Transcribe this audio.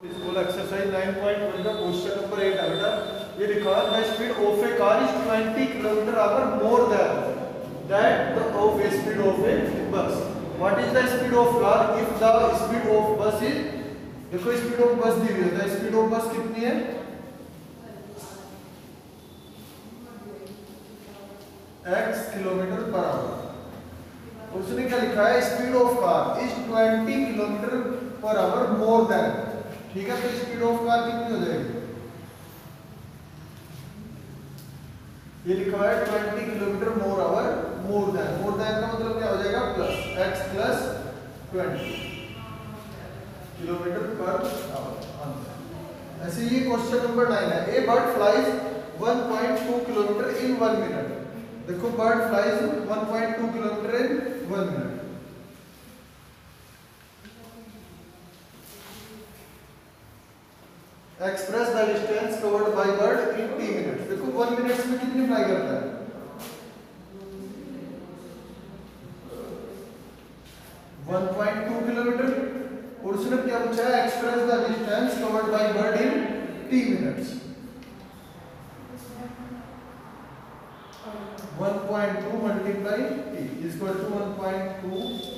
School exercise 9.1 का question number 8 है बेटा। ये लिखा the speed of a car is 20 kilometre hour more than that the of a speed of a bus what is the speed of car if the speed of bus is देखो speed of bus दी हुई है the speed of बस कितनी है? X kilometre per hour उसने क्या लिखा है? Speed of car is 20 kilometre per hour more than ठीक है तो स्पीड ऑफ़ कार कितनी हो जाएगी? ये लिखा है 20 kilometre more hour more than more than का मतलब क्या हो जाएगा? Plus x plus 20 kilometre per hour ऐसे ये क्वेश्चन नंबर नाइन है। A bird flies 1.2 kilometre in one minute देखो bird flies 1.2 kilometre in 1 minute express the distance covered by bird in T minutes देखो 1 मिनट्स में कितनी fly करता है? One two kilometre. और उसने क्या पूछा है? Express the distance covered by bird in T minutes 1.2 multiply t is equal to 1.2 t kilo